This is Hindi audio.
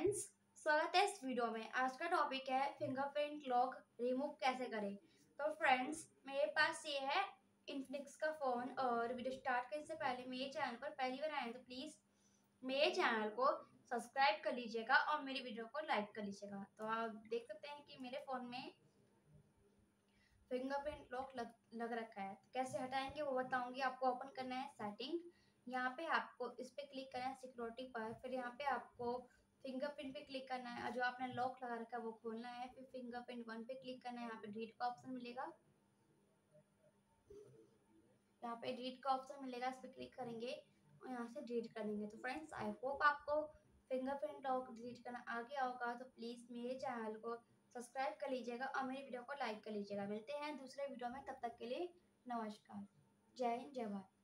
फ्रेंड्स स्वागत है इस वीडियो में। आज का टॉपिक है फिंगरप्रिंट लॉक रिमूव कैसे करें? तो फ्रेंड्स मेरे पास ये है इन्फिनिक्स का फ़ोन और वीडियो स्टार्ट करने से पहले मेरे चैनल पर पहली बार आए तो प्लीज़ मेरे चैनल को सब्सक्राइब कर लीजिएगा और मेरी वीडियो को लाइक कर लीजिएगा। तो आप देख सकते हैं कि मेरे फ़ोन में फिंगरप्रिंट लॉक लग, लग रखा है। तो कैसे हटाएँगे वो बताऊँगी। आपको ओपन करना है सेटिंग यहाँ पे आपको इस पर क्लिक करना है सिक्योरिटी पर। फिर यहाँ पे आपको फिंगरप्रिंट पे क्लिक करना है। जो आपने लॉक लगा रखा है वो खोलना है। फिर फिंगरप्रिंट वन पे क्लिक करना है। यहाँ पे डिलीट का ऑप्शन मिलेगा। यहाँ पे डिलीट का ऑप्शन मिलेगा। इस पर क्लिक करेंगे और यहाँ से डिलीट कर देंगे। तो फ्रेंड्स आई होप आपको फिंगरप्रिंट लॉक डिलीट करना आ गया होगा तो प्लीज़ मेरे चैनल को सब्सक्राइब कर लीजिएगा और मेरी वीडियो को लाइक कर लीजिएगा। मिलते हैं दूसरे वीडियो में। तब तक के लिए नमस्कार। जय हिंद, जय भारत।